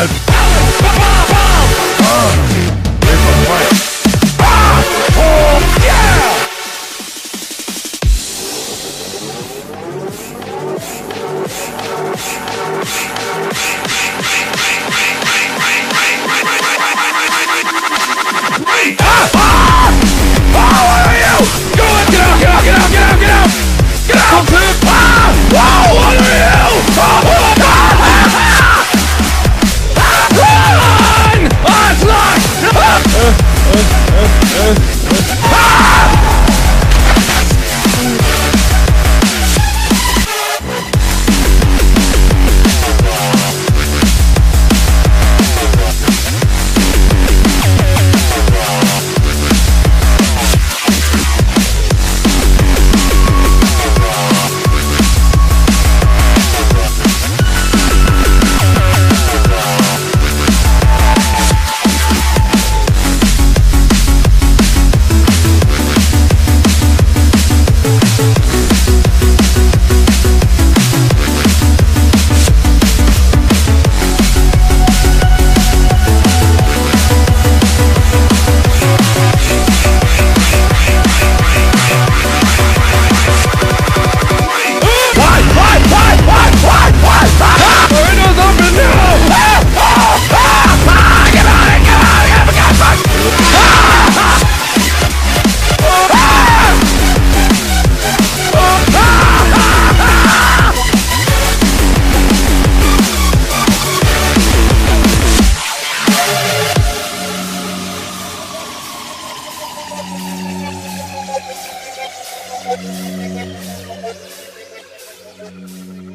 God. Thank you.